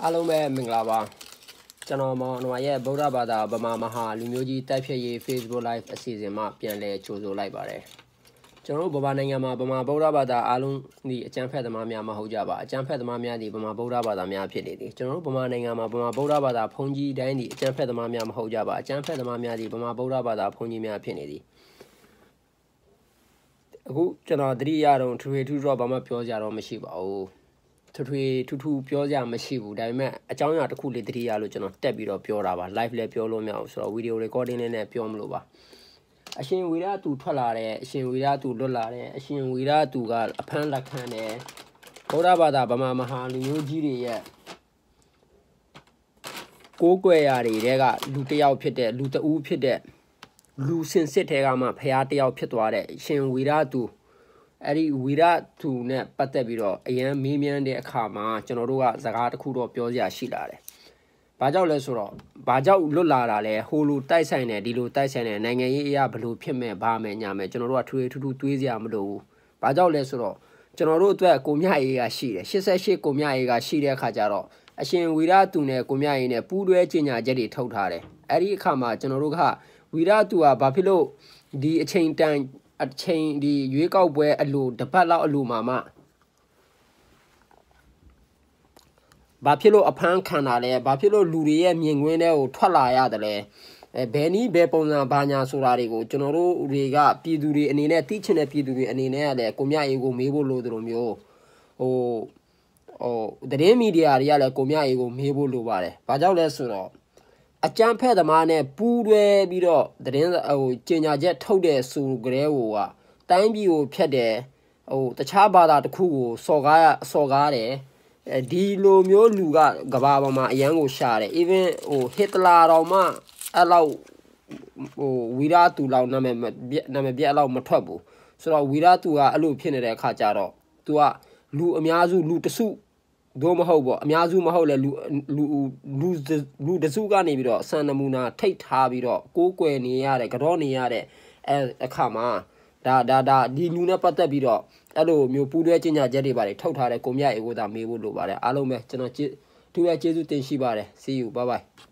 အားလုံးပဲမင်္ဂလာပါကျွန်တော်မောင်နွာရဲ့ဗုဒ္ဓဘာသာဗမာမဟာလူမျိုးကြီးတိုက်ဖြတ်ရေး Facebook Live အစီအစဉ်မှာပြန်လည်ကြိုဆိုလိုက်ပါတယ်ကျွန်တော်တို့ဗမာနိုင်ငံမှာဗမာဗုဒ္ဓဘာသာအားလုံးဒီအကျန်းဖက်သမားများမဟုတ်ကြပါအကျန်းဖက်သမားများဒီဗမာဗုဒ္ဓဘာသာများဖြစ်နေသည်ကျွန်တော်တို့ဗမာနိုင်ငံမှာဗမာဗုဒ္ဓဘာသာဘုန်းကြီးတိုင်းဒီအကျန်းဖက်သမားများမဟုတ်ကြပါအကျန်းဖက်သမားများဒီဗမာဗုဒ္ဓဘာသာဘုန်းကြီးများဖြစ်နေသည်အခုကျွန်တော်တတိယတော့ထွေထူးတော့ဘာမှပြောကြတော့မရှိပါဘူး ထွေထွေထူးထူးပြောကြမရှိဘူးဒါပေမဲ့အကြောင်းအရာတစ်ခုလေးတတိယလို့ကျွန်တော်တက်ပြီးတော့ပြောတာပါ live လည်းပြောလို့မရဘူးဆိုတော့ video recording လေးနဲ့ပြောမလို့ပါအရှင်ဝီရသူထွက်လာတဲ့အရှင်ဝီရသူလွတ်လာတဲ့အရှင်ဝီရသူကအဖမ်းလက်ခံတယ်ဗုဒ္ဓဘာသာဗမာမဟာလူမျိုးကြီးတွေရဲ့ကိုးကွယ်ရာတွေတဲကလူတစ်ယောက်ဖြစ်တဲ့လူတဦးဖြစ်တဲ့လူစင်စစ်တဲကမှဖះတယောက်ဖြစ်သွားတဲ့ရှင်ဝီရသူ အဲ့ဒီဝီရသူနဲ့ပတ်သက်ပြီးတော့အရန်မေးမြန်းတဲ့အခါမှာကျွန်တော်တို့ကစကားတစ်ခုတော့ပြောစရာရှိလာတယ်။ဘာကြောင့်လဲဆိုတော့ဘာကြောင့်လွတ်လာတာလဲဟိုလိုတိုက်ဆိုင်တယ်ဒီလိုတိုက်ဆိုင်တယ်နိုင်ငံရေးအရာဘလို့ဖြစ်မဲ့ဘာမဲ့ညာမဲ့ကျွန်တော်တို့ကထွေထူးထူးတွေးစရာမလိုဘူး။ဘာကြောင့်လဲဆိုတော့ကျွန်တော်တို့အတွက်ကိုမြရေးကရှိတယ်88ကိုမြရေးကရှိတဲ့အခါကျတော့အရှင်ဝီရသူနဲ့ကိုမြရေးနဲ့ပူးတွဲကျင်ညာချက်တွေထုတ်ထားတယ်။အဲ့ဒီအခါမှာကျွန်တော်တို့ကဝီရသူကဘာဖြစ်လို့ဒီအချိန်တန် အချိန်ဒီရွေးကောက်ပွဲအလိုတပတ်လောက်အလိုမှာမှဘာဖြစ်လို့အဖမ်းခံတာလဲဘာဖြစ်လို့လူတွေရဲ့မြင်ကွင်းတွေကိုထွက်လာရတယ်လဲအဲဘယ်နည်းဘယ်ပုံစံဘာညာဆိုတာတွေကိုကျွန်တော်တို့တွေကပြည်သူတွေအနေနဲ့သိချင်တဲ့ပြည်သူတွေအနေနဲ့ကလည်းကိုမြအေးကိုမေးဖို့လို့တို့မျိုးဟိုဟိုသတင်းမီဒီယာတွေကလည်းကိုမြအေးကိုမေးဖို့လိုပါတယ်။ဘာကြောင့်လဲဆိုတော့ အကြမ်းဖက်သမားနဲ့ပူးတွဲပြီးတော့သတင်းဟိုကျင်ညာချက်ထုတ်တဲ့ဆိုကြဲဟိုကတိုင်းပြည်ကိုဖျက်တယ်ဟိုတခြားဘာသာတစ်ခုကိုစော်ကားစော်ကားတယ်အဲဒီလိုမျိုးလူကကဘာပေါ်မှာအရန်ကိုရှာတယ် even ဟိုဟစ်တလာတော်မှအဲ့လောက်ဟိုဝီရာတူလောက်နာမည်နာမည်ပြအဲ့လောက်မထွက်ဘူးဆိုတော့ဝီရာတူကအဲ့လိုဖြစ်နေတဲ့အခါကျတော့ तू ကလူအများစုလူတစု ဒို့မဟုတ်ပေါ့အများစုမဟုတ်လဲလူလူလူလူတစုကနေပြီးတော့စံနမူနာထိတ်ထားပြီးတော့ကိုးကွယ်နေရတဲ့ကြောနေရတဲ့အဲအခါမှာဒါဒါဒါဒီလူနဲ့ပတ်သက်ပြီးတော့အဲ့လိုမျိုးပူးတွဲကျင့်ကြချက်တွေပါတယ်ထုတ်ထားတဲ့ကိုမြအေကိုသာမေးဖို့လိုပါတယ်အားလုံးပဲကျွန်တော်သူ့ရဲ့ကျေးဇူးတင်ရှိပါတယ် see you bye bye